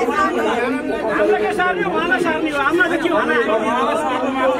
हाम्रो के सार्ने हो उहाँलाई सार्ने हो हाम्रो त के भनौँ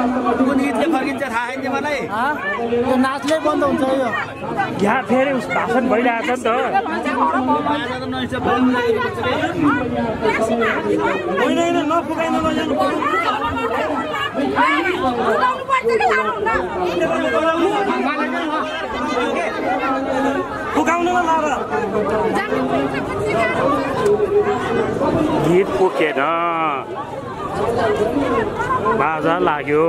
कुन गीतले फर्किन्छ थाहा छैन मलाई। यो नाचले बन्द हुन्छ यो। यहाँ फेरि उस भाषण भइरहेको छ नि त। होइन होइन नफुकाइन नजानु लाएर गीत पुगेन। बाजा लाग्यो